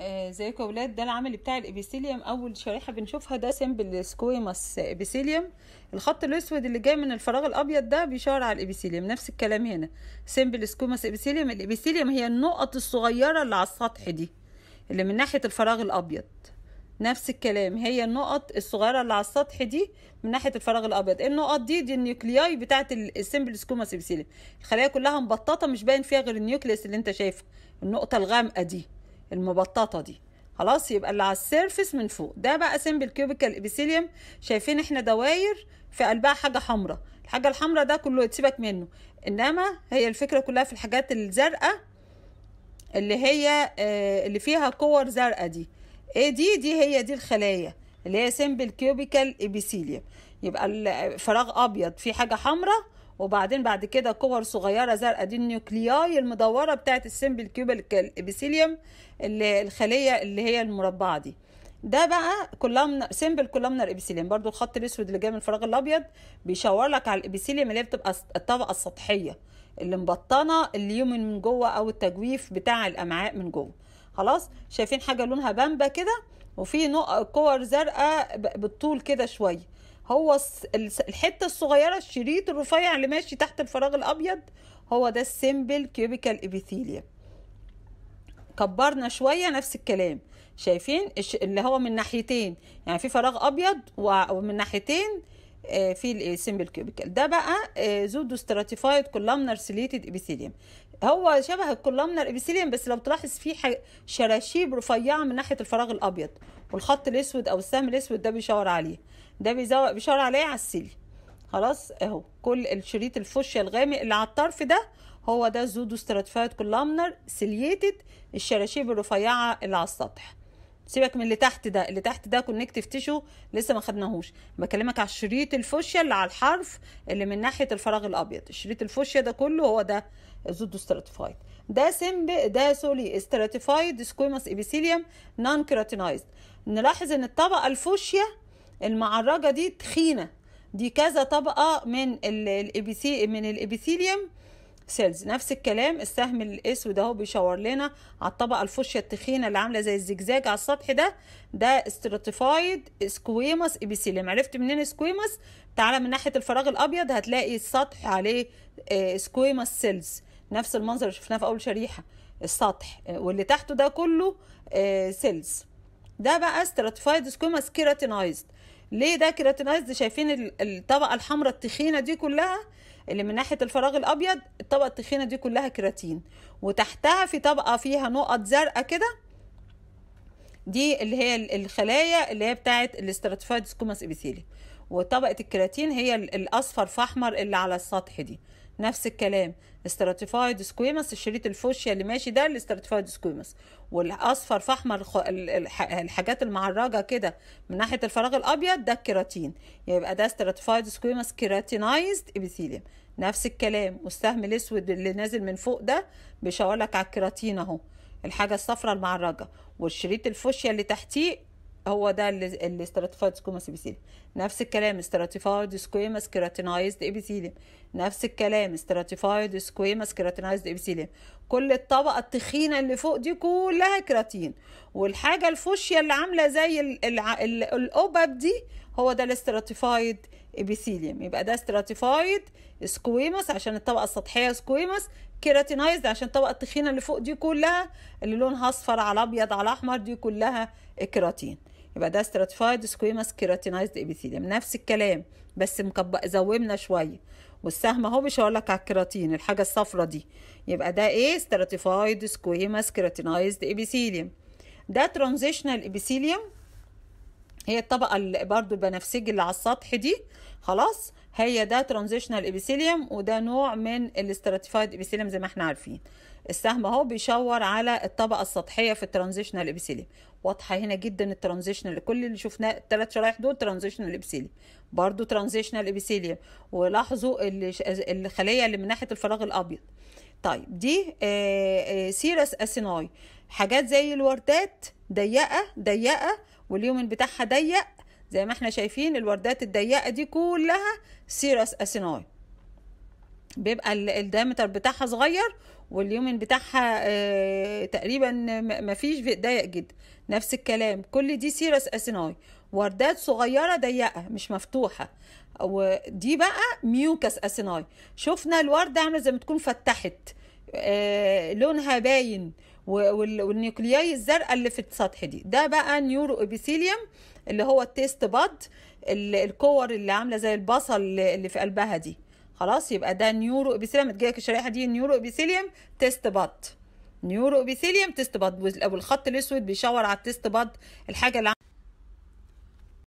آه، ازيكم يا ولاد. ده العمل بتاع ال epithelium أول شريحة بنشوفها ده simple squamous epithelium الخط الأسود اللي جاي من الفراغ الأبيض ده بيشاور على ال epithelium نفس الكلام هنا. simple squamous epithelium ال epithelium هي النقط الصغيرة اللي على السطح دي اللي من ناحية الفراغ الأبيض. نفس الكلام. هي النقط الصغيرة اللي على السطح دي من ناحية الفراغ الأبيض. النقط دي دي ال nuclei بتاعه ال simple squamous epithelium الخلايا كلها مبططة مش باين فيها غير ال nucleus اللي أنت شايفه. النقطة الغامقة دي. المبططة دي. خلاص يبقى اللي على ال surface من فوق. ده بقى simple cuboidal epithelium شايفين إحنا دواير في قلبها حاجة حمراء. الحاجة الحمراء ده كله تسيبك منه. إنما هي الفكرة كلها في الحاجات الزرقاء اللي هي آه، اللي فيها كور زرقاء دي. إيه دي؟ دي هي دي الخلايا اللي هي simple cuboidal epithelium يبقى الفراغ أبيض فيه حاجة حمراء وبعدين بعد كده كور صغيرة زرقاء دي ال nuclei المدورة بتاعه ال simple cuboidal epithelium اللي الخلية اللي هي المربعة دي. ده بقى columnar simple columnar epithelium برضو الخط الأسود اللي جاي من الفراغ الأبيض بيشاور لك على ال epithelium اللي هي بتبقى الطبقة السطحية اللي مبطنة ال lumen من جوه أو التجويف بتاع الأمعاء من جوه. خلاص؟ شايفين حاجة لونها بامبا كده وفي نقط كور زرقاء بالطول كده شوية. هو الحتة الصغيرة الشريط الرفيع اللي ماشي تحت الفراغ الأبيض هو ده ال simple cuboidal epithelium كبرنا شوية نفس الكلام. شايفين؟ اللي هو من ناحيتين. يعني في فراغ أبيض ومن ناحيتين آه، في ال simple cuboidal ده بقى pseudostratified columnar ciliated epithelium هو شبه ال columnar epithelium بس لو تلاحظ فيه ح- شراشيب رفيعة من ناحية الفراغ الأبيض. والخط الأسود أو السهم الأسود ده بيشاور عليه. ده بيزو- بيشاور عليه على ال cilia خلاص اهو كل الشريط الفوشيا الغامق اللي على الطرف ده هو ده pseudostratified columnar ciliated الشراشيب الرفيعة اللي على السطح. سيبك من اللي تحت ده اللي تحت ده connective tissue لسه ما خدناهوش. بكلمك على الشريط الفوشيا اللي على الحرف اللي من ناحية الفراغ الأبيض. الشريط الفوشيا ده كله هو ده pseudostratified ده سمب ده سولي stratified squamous epithelium non keratinized نلاحظ إن الطبقة الفوشيا المعرجة دي تخينة. دي كذا طبقة من ال epithe- من ال epithelium cells نفس الكلام السهم الأسود أهو بيشاور لنا على الطبقة الفوشيا التخينة اللي عاملة زي الزجزاج على السطح ده. ده stratified squamous epithelium عرفت منين squamous تعالى من ناحية الفراغ الأبيض هتلاقي السطح عليه squamous cells نفس المنظر اللي شفناه في أول شريحة. السطح آه، واللي تحته ده كله cells ده بقى stratified squamous keratinized ليه ده keratinized؟ شايفين ال- الطبقة الحمراء التخينة دي كلها اللي من ناحية الفراغ الأبيض الطبقة التخينة دي كلها كيراتين. وتحتها في طبقة فيها نقط زرقاء كده دي اللي هي ال- الخلايا اللي هي بتاعت ال stratified squamous epithelium وطبقة الكيراتين هي ال- الأصفر في أحمر اللي على السطح دي. نفس الكلام. stratified squamous الشريط الفوشيا اللي ماشي ده ال stratified squamous والأصفر ال- الح- الحاجات المعرجة كده من ناحية الفراغ الأبيض ده الكيراتين. يبقى ده stratified squamous keratinized epithelium. نفس الكلام. والسهم الاسود اللي نازل من فوق ده بيشاور لك على الكيراتين أهو. الحاجة الصفراء المعرجة. والشريط الفوشيا اللي تحتيه هو ده اللي stratified squamous epithelium نفس الكلام stratified squamous keratinized epithelium نفس الكلام stratified squamous keratinized epithelium كل الطبقة التخينة اللي فوق دي كلها كيراتين والحاجة الفوشيا اللي عاملة زي ال- الع- ال- القبب دي هو ده ال stratified epithelium يبقى ده stratified squamous عشان الطبقة السطحية squamous keratinized عشان الطبقة التخينة اللي فوق دي كلها اللي لونها أصفر على أبيض على أحمر دي كلها كيراتين يبقى ده stratified squamous keratinized epithelium نفس الكلام بس مكب... زومنا شوية. والسهم أهو بيشاور لك على الكيراتين الحاجة الصفرة دي. يبقى ده إيه؟ stratified squamous keratinized epithelium ده transitional epithelium هي الطبقة اللي برضو البنفسجي اللي على السطح دي. خلاص هي ده transitional epithelium وده نوع من ال stratified epithelium زي ما إحنا عارفين. السهم أهو بيشاور على الطبقة السطحية في ال transitional epithelium واضحة هنا جدا ال transitional كل اللي شفناه الثلاث شرايح دول transitional epithelium برضو transitional epithelium ولاحظوا الخلية اللي من ناحية الفراغ الأبيض. طيب دي آه، آه، serous acini حاجات زي الوردات ضيقة ضيقة وال lumen بتاعها ضيق. زي ما إحنا شايفين الوردات الضيقة دي كلها serous acini بيبقى ال- ال diameter بتاعها صغير وال lumen بتاعها آه، تقريبا م- مفيش في- ضيق جدا. نفس الكلام كل دي serous acini. وردات صغيرة ضيقة مش مفتوحة. ودي بقى mucous acini. شفنا الوردة عاملة زي ما تكون فتحت آه، لونها باين وال nuclei الزرقاء اللي في السطح دي. ده بقى neuroepithelium اللي هو ال taste bud ال- الكور اللي عاملة زي البصل اللي في قلبها دي. خلاص يبقى ده neuroepithelium تجيلك الشريحة دي neuroepithelium taste bud. neuroepithelium taste bud. والخط الأسود بيشاور على ال taste bud الحاجة اللي